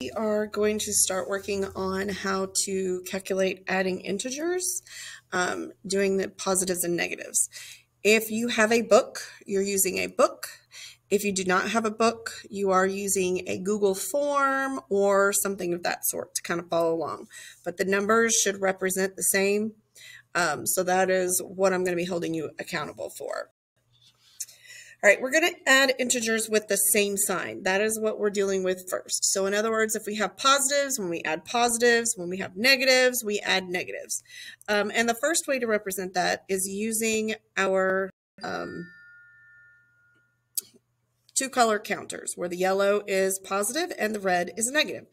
We are going to start working on how to calculate adding integers, um, doing the positives and negatives. If you have a book, you're using a book. If you do not have a book, you are using a Google form or something of that sort to kind of follow along. But the numbers should represent the same. Um, so that is what I'm going to be holding you accountable for. All right, we're going to add integers with the same sign. That is what we're dealing with first. So in other words, if we have positives, when we add positives, when we have negatives, we add negatives. Um, and the first way to represent that is using our um, two color counters where the yellow is positive and the red is negative.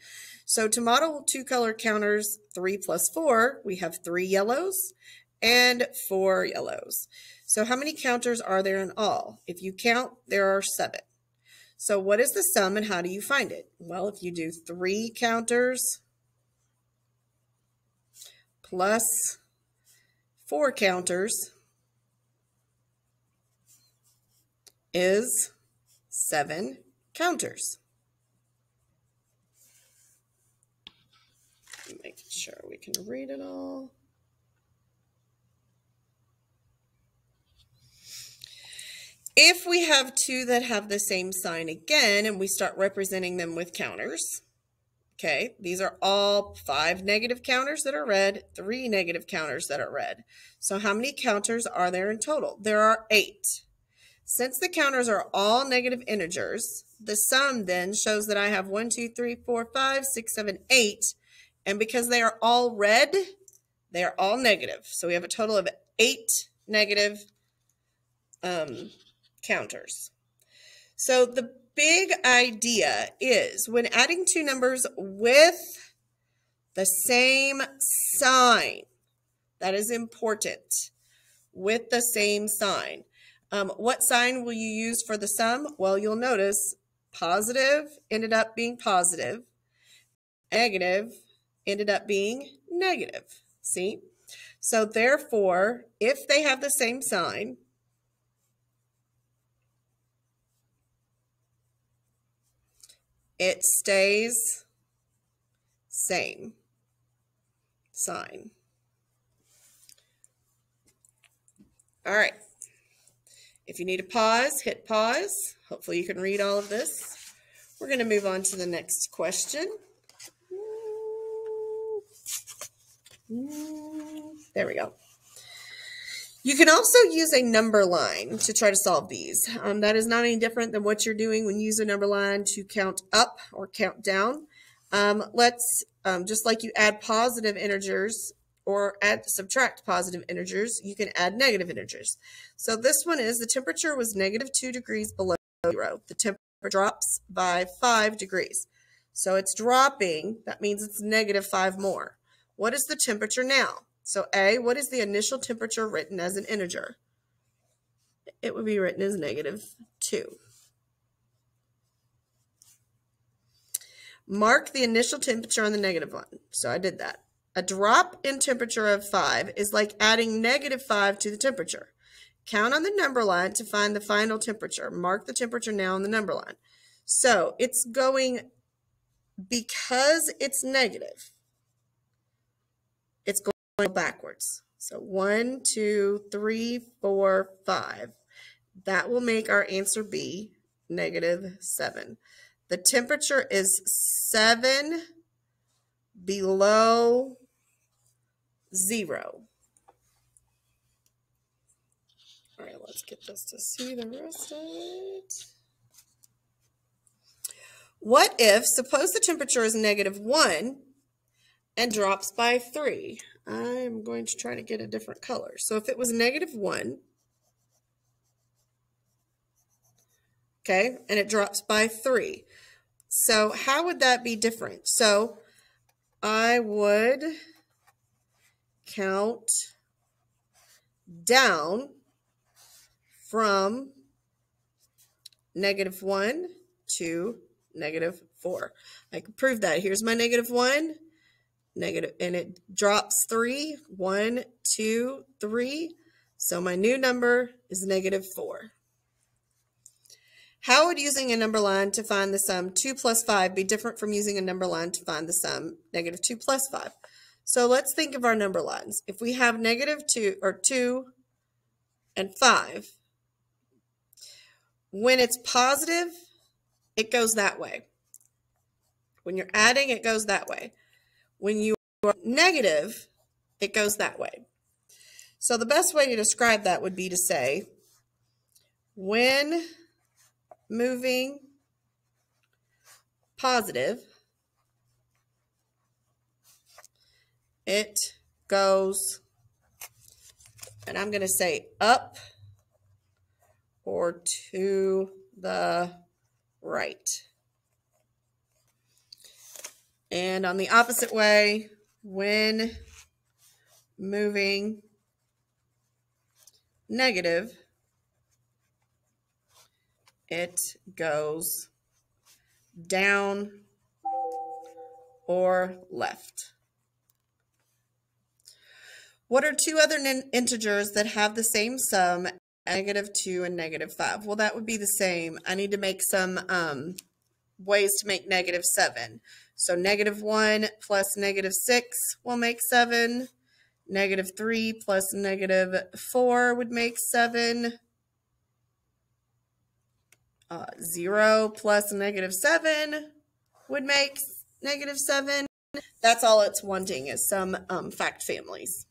So to model two color counters, three plus four, we have three yellows and four yellows. So how many counters are there in all? If you count, there are seven. So what is the sum and how do you find it? Well, if you do three counters plus four counters is seven counters. Making sure we can read it all. If we have two that have the same sign again, and we start representing them with counters, okay, these are all five negative counters that are red, three negative counters that are red. So how many counters are there in total? There are eight. Since the counters are all negative integers, the sum then shows that I have one, two, three, four, five, six, seven, eight. And because they are all red, they are all negative. So we have a total of eight negative um, counters. So the big idea is when adding two numbers with the same sign, that is important, with the same sign. Um, what sign will you use for the sum? Well, you'll notice positive ended up being positive, negative ended up being negative. See? So therefore, if they have the same sign, it stays same sign. All right. If you need a pause, hit pause. Hopefully you can read all of this. We're going to move on to the next question. There we go. You can also use a number line to try to solve these. Um, that is not any different than what you're doing when you use a number line to count up or count down. Um, let's, um, just like you add positive integers or add subtract positive integers, you can add negative integers. So this one is the temperature was negative 2 degrees below zero. The temperature drops by 5 degrees. So it's dropping. That means it's negative 5 more. What is the temperature now? So A, what is the initial temperature written as an integer? It would be written as negative 2. Mark the initial temperature on the negative one. So I did that. A drop in temperature of 5 is like adding negative 5 to the temperature. Count on the number line to find the final temperature. Mark the temperature now on the number line. So it's going, because it's negative, going backwards. So one, two, three, four, five. That will make our answer be negative 7. The temperature is 7 below 0. All right, let's get this to see the rest of it. What if, suppose the temperature is negative 1 and drops by 3? I'm going to try to get a different color. So if it was negative 1, okay, and it drops by 3. So how would that be different? So I would count down from negative 1 to negative 4. I can prove that. Here's my negative 1 negative, and it drops three, one, two, three. So my new number is negative four. How would using a number line to find the sum 2 plus 5 be different from using a number line to find the sum negative 2 plus 5? So let's think of our number lines. If we have negative 2 or 2 and 5, when it's positive, it goes that way. When you're adding, it goes that way. When you are negative, it goes that way. So the best way to describe that would be to say, when moving positive, it goes, and I'm going to say up or to the right. And on the opposite way, when moving negative, it goes down or left. What are two other integers that have the same sum, negative 2 and negative 5? Well, that would be the same. I need to make some um, ways to make negative 7. So negative 1 plus negative 6 will make 7. Negative 3 plus negative 4 would make 7. Uh, 0 plus negative 7 would make negative 7. That's all it's wanting is some um, fact families.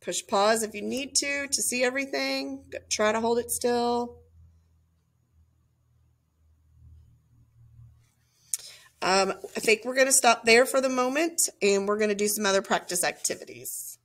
Push pause if you need to to see everything. Try to hold it still. Um, I think we're going to stop there for the moment and we're going to do some other practice activities.